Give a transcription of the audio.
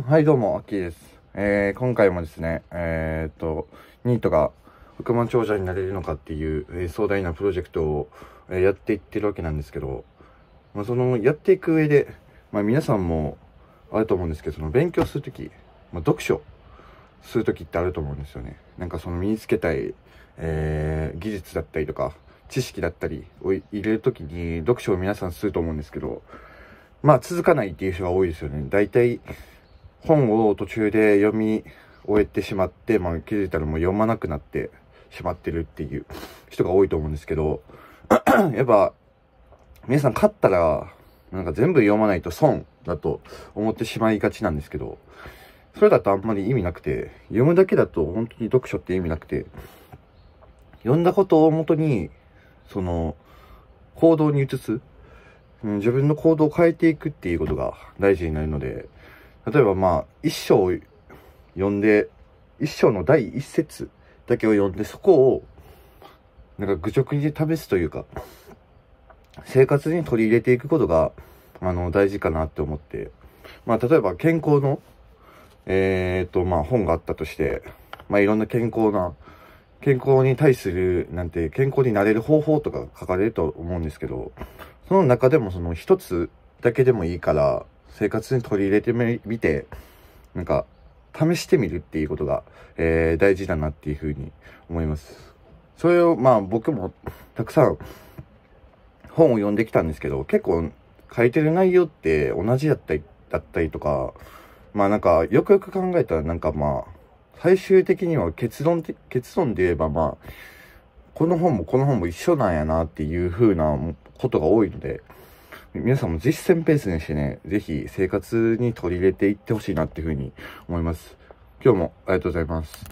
はい、どうも、アッキーです。えー、今回もですね、えー、っと、ニートが億万長者になれるのかっていう、えー壮大なプロジェクトを、えーやっていってるわけなんですけど、まあ、その、やっていく上で、まあ、皆さんもあると思うんですけど、その、勉強するとき、まあ、読書するときってあると思うんですよね。なんかその身につけたい、えー、技術だったりとか、知識だったりを入れるときに、読書を皆さんすると思うんですけど、まあ続かないっていう人が多いですよね。大体本を途中で読み終えてしまって、まあ気づいたらもう読まなくなってしまってるっていう人が多いと思うんですけど、やっぱ皆さん勝ったらなんか全部読まないと損だと思ってしまいがちなんですけど、それだとあんまり意味なくて、読むだけだと本当に読書って意味なくて、読んだことをもとに、その、行動に移す。自分の行動を変えていくっていうことが大事になるので、例えばまあ、一章を読んで、一章の第一節だけを読んで、そこを、なんか愚直に試すというか、生活に取り入れていくことが、あの、大事かなって思って、まあ、例えば健康の、えーと、まあ、本があったとして、まあ、いろんな健康な、健康に対する、なんて、健康になれる方法とか書かれると思うんですけど、その中でもその一つだけでもいいから、生活に取り入れてみて、なんか、試してみるっていうことが、えー大事だなっていうふうに思います。それを、まあ僕もたくさん本を読んできたんですけど、結構書いてる内容って同じだったり、だったりとか、まあなんか、よくよく考えたらなんかまあ、最終的には結論で、結論で言えばまあ、この本もこの本も一緒なんやなっていう風なことが多いので、皆さんも実践ペースにしてね、ぜひ生活に取り入れていってほしいなっていうふうに思います。今日もありがとうございます。